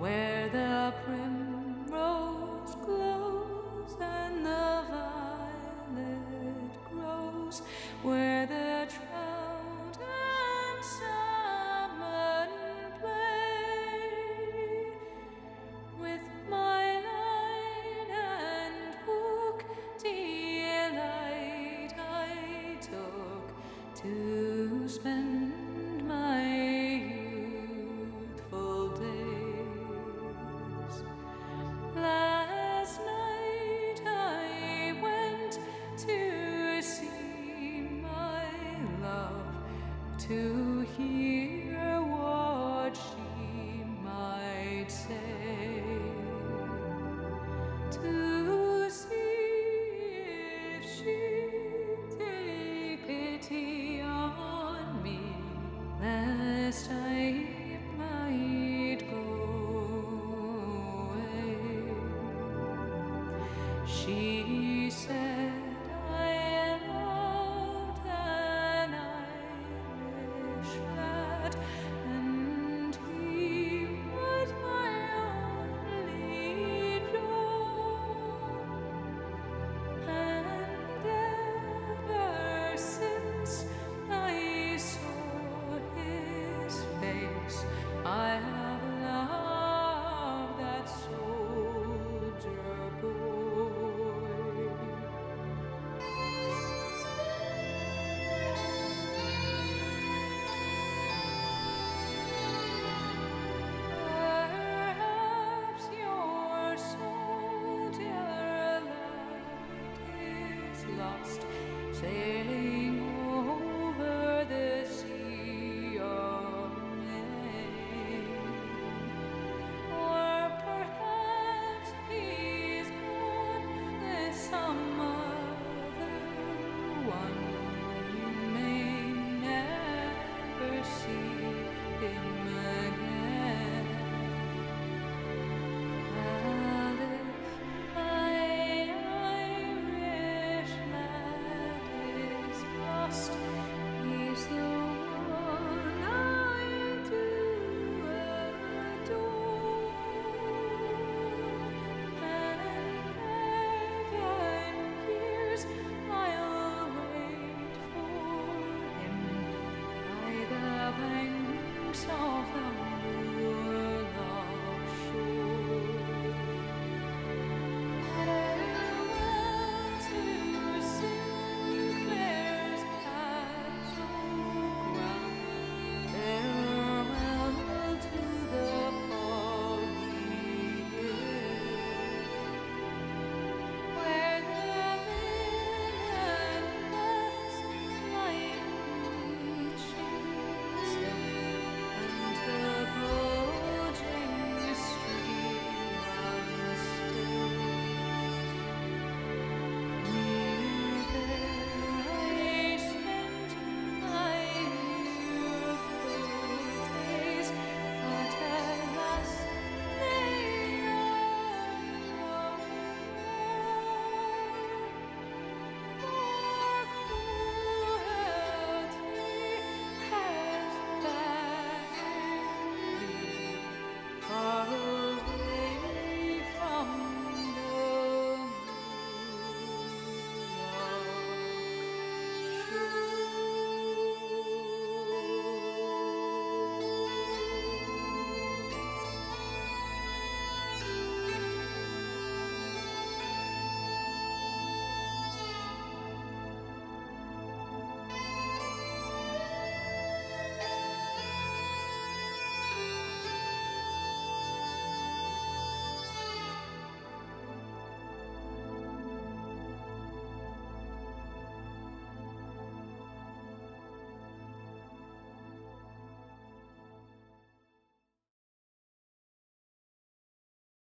where the to hear what she might say, to see if she'd take pity on me, lest I might go away. She